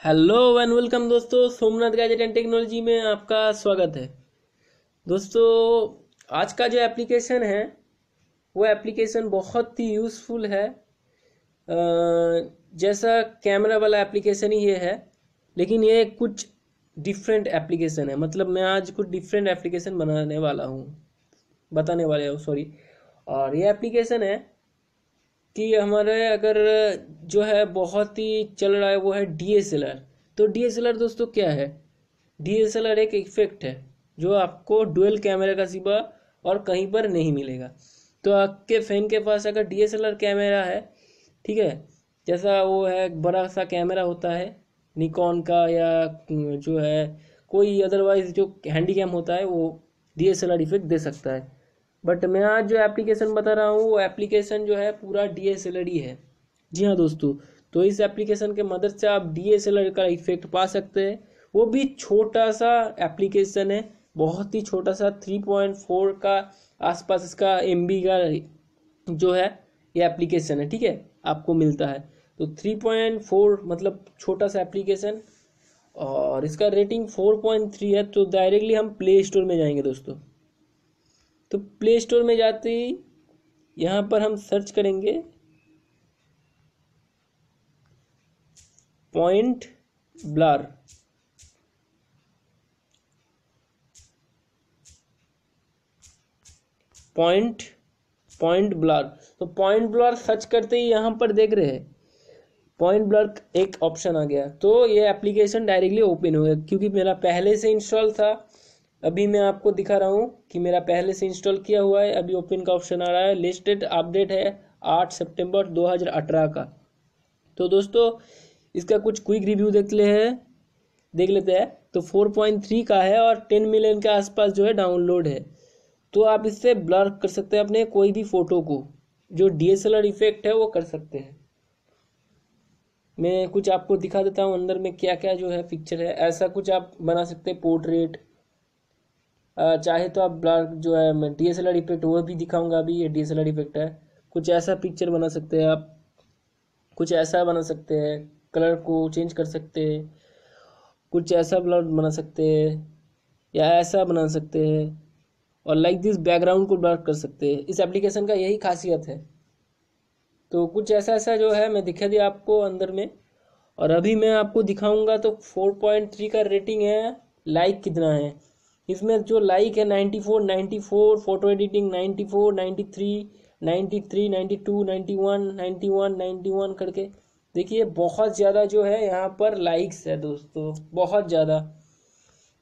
Hello and welcome दोस्तों, Somnath gadget and technology में आपका स्वागत है। दोस्तों, आज का जो एप्लीकेशन है, वो एप्लीकेशन बहुत ही यूज़फुल है। जैसा कैमरा वाला एप्लीकेशन ही ये है, लेकिन ये कुछ डिफरेंट एप्लीकेशन है। मतलब मैं आज कुछ डिफरेंट एप्लीकेशन बनाने वाला हूँ, बताने वाले हूँ सॉरी और ये एप्लीकेशन है कि हमारे अगर जो है बहुत ही चल रहा है वो है डीएसएलआर तो डीएसएलआर दोस्तों क्या है? डीएसएलआर एक इफ़ेक्ट है, जो आपको डुअल कैमरे का सिवा और कहीं पर नहीं मिलेगा। तो आपके फ़ैन के पास अगर डीएसएलआर कैमरा है, ठीक है, जैसा वो है बड़ा सा कैमरा होता है निकॉन का या, जो है, कोई अदरवाइज़ जो हैंडी कैम होता है, वो डीएसएलआर इफ़ेक्ट दे सकता है। बट मैं आज जो एप्लीकेशन बता रहा हूँ, वो एप्लीकेशन जो है पूरा डी एस एल है। जी हाँ दोस्तों तो इस एप्लीकेशन के मदद से आप डी एस एल का इफ़ेक्ट पा सकते हैं। वो भी छोटा सा एप्लीकेशन है, बहुत ही छोटा सा 3.4 का आसपास इसका एम बी का जो है, ये एप्लीकेशन है, ठीक है? आपको मिलता है। तो 3.4 मतलब छोटा सा एप्लीकेशन और इसका रेटिंग 4.3 है तो डायरेक्टली हम प्ले स्टोर में जाएँगे दोस्तों। तो प्ले स्टोर में जाते ही यहाँ पर हम सर्च करेंगे point blur. Point point blur. तो पॉइंट ब्लर सर्च करते ही यहाँ पर देख रहे हैं। पॉइंट ब्लर एक ऑप्शन आ गया। तो ये एप्लीकेशन डायरेक्टली ओपन हो गया, क्योंकि मेरा पहले से इंस्टॉल था। अभी मैं आपको दिखा रहा हूँ कि मेरा पहले से इंस्टॉल किया हुआ है, अभी ओपन का ऑप्शन आ रहा है। लिस्टेड अपडेट है आठ सितंबर 2018 का। तो दोस्तों, इसका कुछ क्विक रिव्यू देख ले हैं। देख लेते हैं। तो 4.3 का है और 10 मिलियन के आसपास जो है डाउनलोड है। तो आप इससे ब्लर कर सकते हैं अपने कोई भी फ़ोटो को। जो डी इफ़ेक्ट है वो कर सकते हैं। मैं कुछ आपको दिखा देता हूँ अंदर में क्या क्या जो है पिक्चर है। ऐसा कुछ आप बना सकते हैं पोर्ट्रेट चाहे तो आप ब्लर जो है, मैं D S L R effect वो भी दिखाऊँगा अभी, ये D S L R effect है। कुछ ऐसा पिक्चर बना सकते हैं आप। कुछ ऐसा बना सकते हैं। कलर को चेंज कर सकते हैं। कुछ ऐसा ब्लर बना सकते हैं। या ऐसा बना सकते हैं। और लाइक दिस बैकग्राउंड को ब्लर कर सकते हैं। इस एप्लीकेशन का यही खासियत है। तो कुछ ऐसा ऐसा जो है, मैं दिखा दिया आपको अंदर में। और अभी मैं आपको दिखाऊँगा तो 4.3 का रेटिंग है। लाइक कितना है। इसमें जो लाइक है 94 94 फ़ोटो एडिटिंग 94 93 93 92 91 91 91 करके। देखिए, बहुत ज़्यादा जो है यहाँ पर लाइक्स है दोस्तों, बहुत ज़्यादा।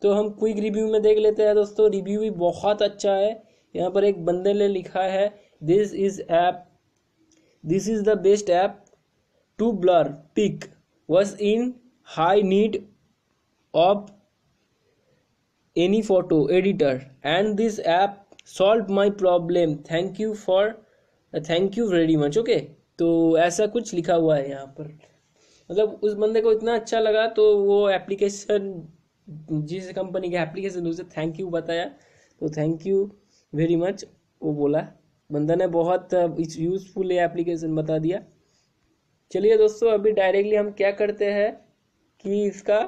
तो हम क्विक रिव्यू में देख लेते हैं दोस्तों रिव्यू भी बहुत अच्छा है। यहाँ पर एक बंदे ने लिखा है this is app this is the best app to blur pic was in high need of any photo editor. And this app solved my problem. Thank you for uh, thank you very much okay? तो ऐसा कुछ लिखा हुआ है यहाँ पर। मतलब उस बंदे को इतना अच्छा लगा तो वो एप्लीकेशन जिस कंपनी के एप्लीकेशन उसे थैंक यू बताया। तो थैंक यू वेरी मच वो बोला। बंदा ने बहुत यूज़फुल एप्लीकेशन बता दिया। चलिए दोस्तों अभी डायरेक्टली हम क्या करते हैं कि इसका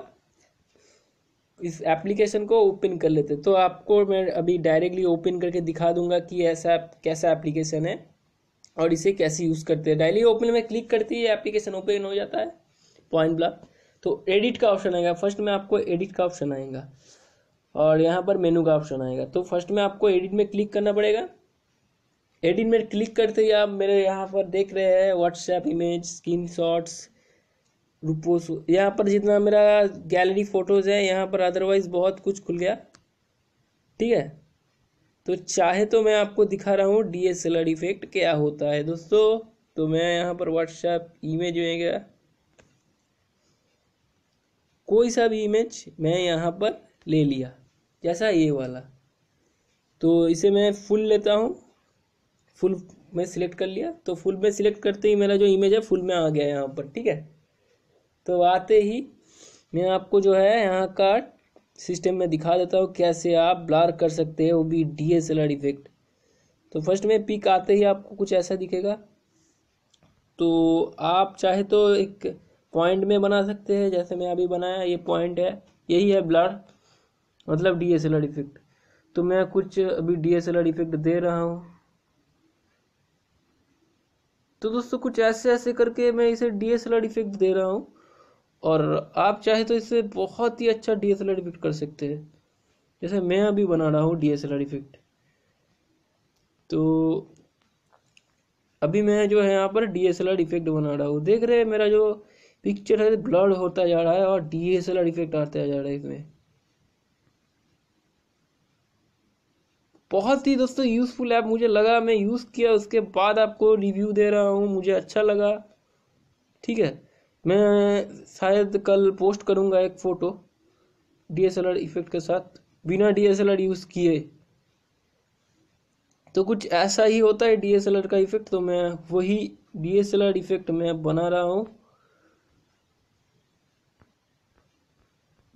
इस एप्लीकेशन को ओपन कर लेते तो आपको मैं अभी डायरेक्टली ओपन करके दिखा दूँगा कि ऐसा, कैसा एप्लीकेशन है और इसे कैसे यूज़ करते हैं। डायली ओपन में क्लिक करती है एप्लीकेशन ओपन हो जाता है। पॉइंट ब्लॉक तो एडिट का ऑप्शन आएगा। फ़र्स्ट में आपको एडिट का ऑप्शन आएगा और यहाँ पर मेनू का ऑप्शन आएगा। तो फ़र्स्ट में आपको एडिट में क्लिक करना पड़ेगा। एडिट में क्लिक करते ही आप मेरे यहाँ पर देख रहे हैं व्हाट्सएप इमेज स्क्रीन शॉट्स रूपोस यहाँ पर जितना मेरा गैलरी फ़ोटोज़ है, यहाँ पर अदरवाइज़ बहुत कुछ खुल गया। ठीक है? तो चाहे तो मैं आपको दिखा रहा हूँ डी एस इफ़ेक्ट क्या होता है दोस्तों। तो मैं यहाँ पर व्हाट्सएप इमेज में गया कोई सा भी इमेज मैं यहाँ पर ले लिया। जैसा ये वाला। तो इसे मैं फुल लेता हूँ। फुल में सिलेक्ट कर लिया। तो फुल में सिलेक्ट करते ही मेरा जो इमेज है फुल में आ गया यहाँ पर। ठीक है? तो आते ही मैं आपको जो है यहाँ का सिस्टम में दिखा देता हूँ कैसे आप ब्लार कर सकते हैं, वो भी D S L R effect तो फ़र्स्ट में पिक आते ही आपको कुछ ऐसा दिखेगा। तो आप चाहे तो एक पॉइंट में बना सकते हैं, जैसे मैं अभी बनाया, ये पॉइंट है, यही है ब्लर मतलब D S L R effect तो मैं कुछ अभी D S L R effect दे रहा हूँ। तो दोस्तों कुछ ऐसे ऐसे करके मैं इसे D S L R effect दे रहा हूँ। और आप चाहे तो इससे बहुत ही अच्छा डी एस इफ़ेक्ट कर सकते हैं। जैसे मैं अभी बना रहा हूँ डी एस इफ़ेक्ट तो अभी मैं जो है यहाँ पर डी एस इफ़ेक्ट बना रहा हूँ। देख रहे हैं मेरा जो पिक्चर है ब्लड होता जा रहा है और डी एस इफ़ेक्ट आता जा रहा है इसमें। बहुत ही दोस्तों यूज़फुल ऐप मुझे लगा, मैं यूज़ किया, उसके बाद आपको रिव्यू दे रहा हूँ, मुझे अच्छा लगा। ठीक है? मैं शायद कल पोस्ट करूँगा एक फ़ोटो डी इफ़ेक्ट के साथ। बिना डी यूज़ किए। तो कुछ ऐसा ही होता है डी का इफ़ेक्ट तो मैं वही डीएसएलआर इफ़ेक्ट मैं बना रहा हूँ।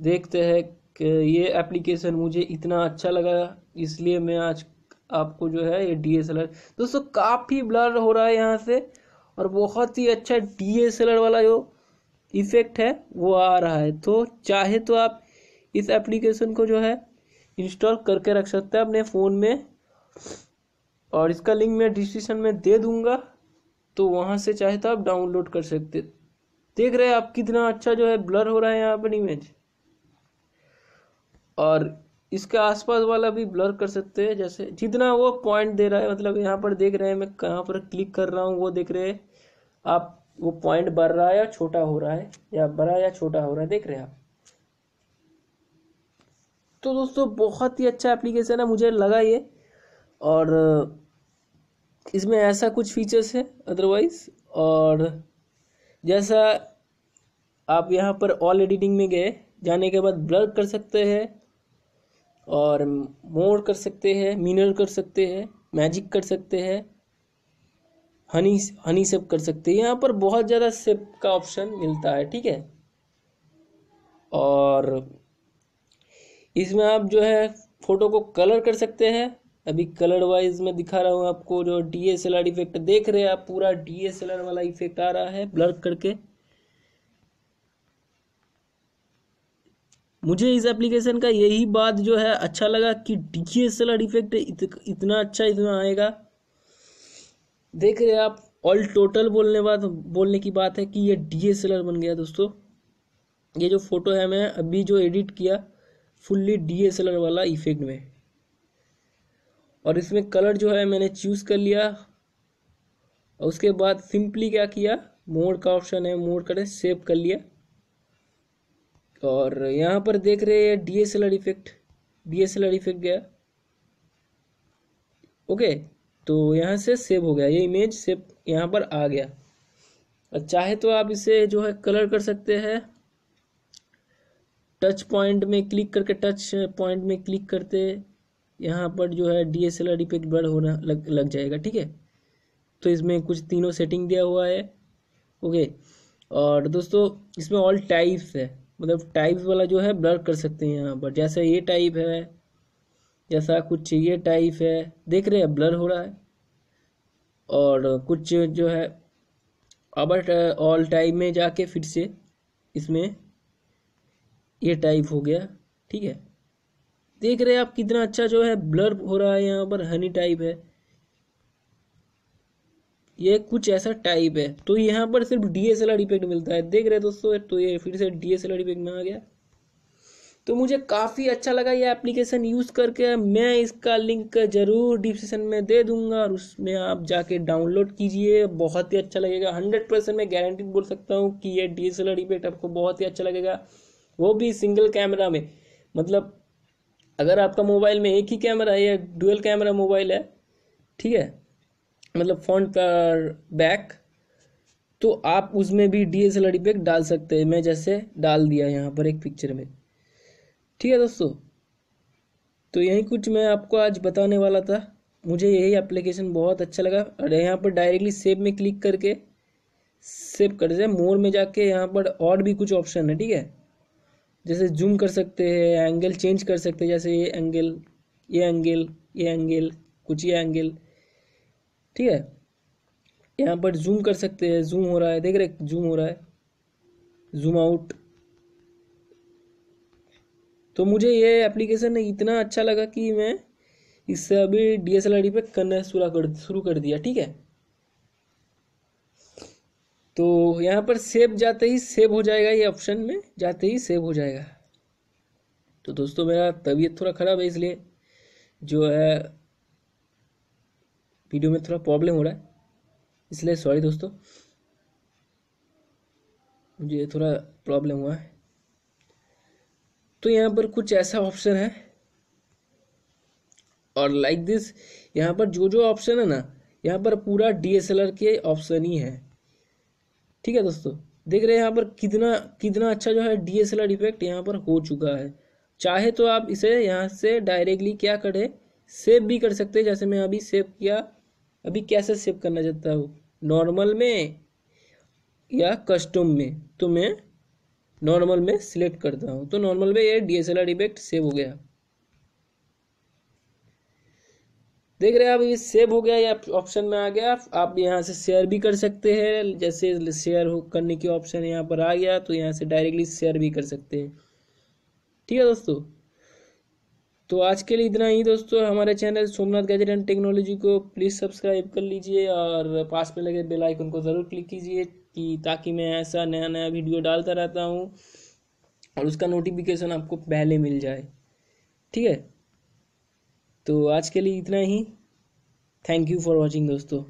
देखते हैं कि ये एप्लीकेशन मुझे इतना अच्छा लगा, इसलिए मैं आज आपको जो है ये डी दोस्तों, काफ़ी ब्लर हो रहा है यहाँ से। और बहुत ही अच्छा डी वाला जो इफ़ेक्ट है, वो आ रहा है। तो चाहे तो आप इस एप्लीकेशन को जो है इंस्टॉल करके रख सकते हैं अपने फ़ोन में और इसका लिंक मैं डिस्क्रिप्शन में दे दूँगा। तो वहाँ से चाहे तो आप डाउनलोड कर सकते देख रहे हैं आप कितना अच्छा जो है ब्लर हो रहा है यहाँ पर इमेज और इसके आसपास वाला भी ब्लर कर सकते हैं, जैसे जितना वो पॉइंट दे रहा है मतलब यहाँ पर देख रहे हैं, मैं कहाँ पर क्लिक कर रहा हूँ, वो देख रहे हैं। आप वो पॉइंट बढ़ रहा है या छोटा हो रहा है, या बड़ा या छोटा हो रहा है, देख रहे हैं आप। तो दोस्तों, बहुत ही अच्छा एप्लीकेशन है, मुझे लगा ये। और, इसमें ऐसा कुछ फीचर्स है अदरवाइज़ और जैसा आप यहाँ पर ऑल एडिटिंग में गए, जाने के बाद ब्लर कर सकते हैं और मोड कर सकते हैं मिनर कर सकते हैं, मैजिक कर सकते हैं, हनी हनी सेप कर सकते हैं। यहाँ पर बहुत ज़्यादा सेप का ऑप्शन मिलता है, ठीक है? और इसमें आप जो है फ़ोटो को कलर कर सकते हैं। अभी कलर वाइज में दिखा रहा हूँ आपको, जो D S L R effect देख रहे हैं आप, पूरा डी एस एल आर वाला इफ़ेक्ट आ रहा है, ब्लर करके। मुझे इस एप्लीकेशन का यही बात जो है अच्छा लगा कि डी एस इफ़ेक्ट इत, इतना अच्छा इसमें आएगा। देख रहे आप ऑल टोटल बोलने बात बोलने की बात है कि ये डी एस एल आर बन गया दोस्तों। ये जो फ़ोटो है मैं अभी जो एडिट किया fully D S L R वाला इफ़ेक्ट में। और इसमें कलर जो है मैंने चूज़ कर लिया। और उसके बाद सिंपली क्या किया? मोड का ऑप्शन है मोड करे सेव कर लिया। और यहाँ पर देख रहे हैं D S R effect D S R effect गया। ओके तो यहाँ से सेव हो गया, ये इमेज सेव यहाँ पर आ गया। और चाहे तो आप इसे जो है कलर कर सकते हैं। टच पॉइंट में क्लिक करके टच पॉइंट में क्लिक करते, यहाँ पर जो है D S L R effect बड़ होना लग लग जाएगा, ठीक है? तो इसमें कुछ तीनों सेटिंग दिया हुआ है। ओके और दोस्तों, इसमें ऑल टाइप्स है। मतलब टाइप्स वाला जो है ब्लर कर सकते हैं यहाँ पर। जैसा ये टाइप है, जैसा कुछ ये टाइप है, देख रहे हैं ब्लर हो रहा है। और कुछ जो है, अब ऑल टाइप में जाके फिर से इसमें ये टाइप हो गया, ठीक है। देख रहे हैं आप कितना अच्छा जो है ब्लर हो रहा है यहाँ पर हनी टाइप है। ये कुछ ऐसा टाइप है। तो यहाँ पर सिर्फ़ D S L R effect मिलता है। देख रहे हैं दोस्तों तो ये फिर से D S L R effect में आ गया। तो मुझे काफ़ी अच्छा लगा ये एप्लीकेशन यूज़ करके। मैं इसका लिंक ज़रूर डिस्क्रिप्शन में दे दूँगा और उसमें आप जाके डाउनलोड कीजिए। बहुत ही अच्छा लगेगा। हंड्रेड परसेंट मैं गारंटी बोल सकता हूँ कि ये D S L R effect आपको बहुत ही अच्छा लगेगा। वो भी सिंगल कैमरा में। मतलब अगर आपका मोबाइल में एक ही कैमरा है या डुअल कैमरा मोबाइल है, ठीक है? मतलब पर बैक तो आप उसमें भी D S L R effect डाल सकते हैं। मैं जैसे डाल दिया यहाँ पर एक पिक्चर में। ठीक है दोस्तों? तो यही कुछ मैं आपको आज बताने वाला था। मुझे यही एप्लीकेशन बहुत अच्छा लगा। और यहाँ पर डायरेक्टली सेव में क्लिक करके सेव कर दे। मोर में जाके यहाँ पर और भी कुछ ऑप्शन है, ठीक है? जैसे जूम कर सकते हैं एंगल चेंज कर सकते हैं। जैसे ये एंगल ये एंगल ये एंगल कुछ ये एंगल ठीक है? यहाँ पर जूम कर सकते हैं। जूम हो रहा है। देख रहे जूम हो रहा है। जूम आउट तो मुझे ये एप्लीकेशन इतना अच्छा लगा कि मैं इससे अभी डी एस एल डी पे करना शुरू कर शुरू कर दिया, ठीक है? तो यहाँ पर सेव जाते ही सेव हो जाएगा ये ऑप्शन में। जाते ही सेव हो जाएगा। तो दोस्तों मेरा तबीयत थोड़ा ख़राब है इसलिए जो है वीडियो में थोड़ा प्रॉब्लम हो रहा है, इसलिए सॉरी दोस्तों। मुझे थोड़ा प्रॉब्लम हुआ है। तो यहाँ पर कुछ ऐसा ऑप्शन है। और लाइक दिस यहाँ पर जो जो ऑप्शन है ना, यहाँ पर पूरा डीएसएलआर के ऑप्शन ही है। ठीक है दोस्तों? देख रहे हैं यहाँ पर कितना कितना अच्छा जो है डीएसएलआर इफ़ेक्ट यहाँ पर हो चुका है। चाहे तो आप इसे यहाँ से डायरेक्टली क्या करें सेव भी कर सकते हैं। जैसे मैं अभी सेव किया अभी कैसे सेव करना चाहता हूँ? नॉर्मल में या कस्टम में? तो मैं नॉर्मल में सिलेक्ट करता हूँ। तो नॉर्मल में ये D S L R effect save हो गया। देख रहे हैं आप, ये सेव हो गया, या ऑप्शन में आ गया। आप यहाँ से शेयर भी कर सकते हैं। जैसे शेयर करने की ऑप्शन यहाँ पर आ गया तो यहाँ से डायरेक्टली शेयर भी कर सकते हैं। ठीक है दोस्तों? तो आज के लिए इतना ही दोस्तों। हमारे channel Somnath gadget and technology को प्लीज़ सब्सक्राइब कर लीजिए और पास में लगे बेल आइकन को ज़रूर क्लिक कीजिए कि ताकि मैं ऐसा नया नया वीडियो डालता रहता हूँ और उसका नोटिफिकेशन आपको पहले मिल जाए। ठीक है? तो आज के लिए इतना ही। थैंक यू फॉर वॉचिंग दोस्तों।